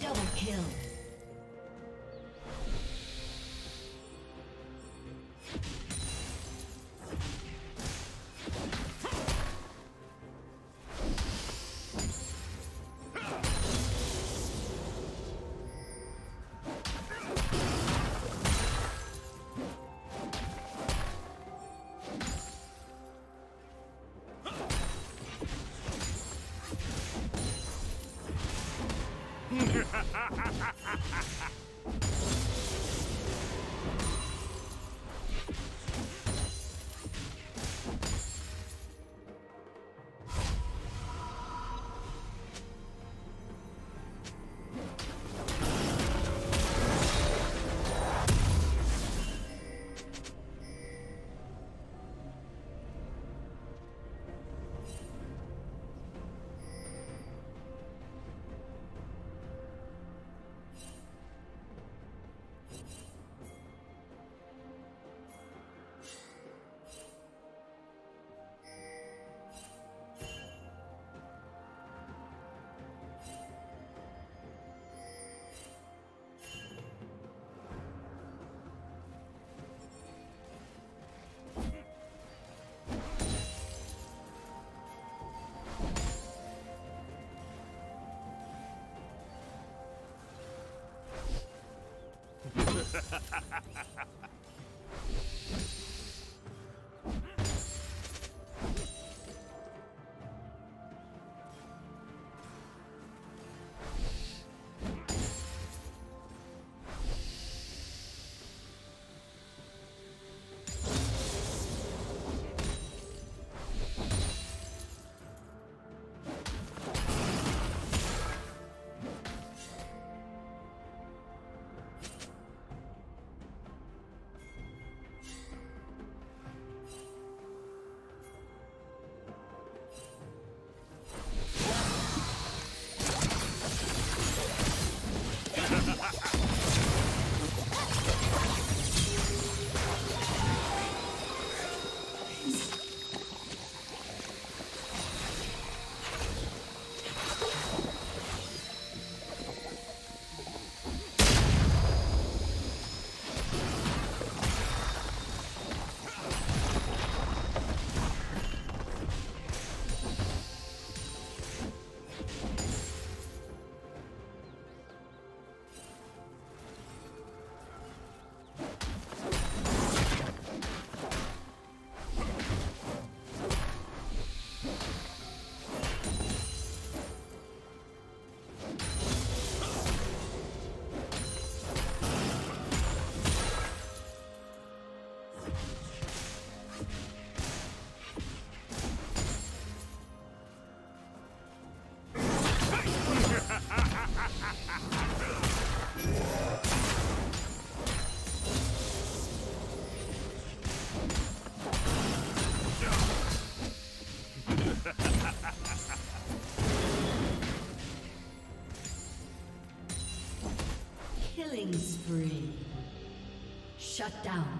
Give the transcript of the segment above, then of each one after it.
Double kill. Ha ha ha ha ha! Shut down.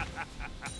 ハハハハ!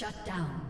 Shut down.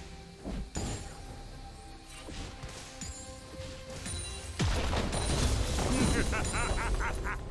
Ha ha ha!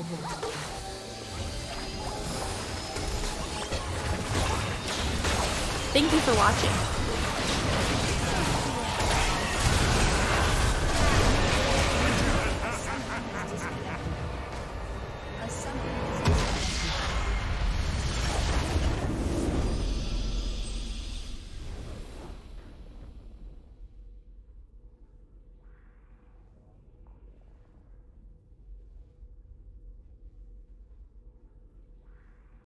Unstoppable. Thank you for watching.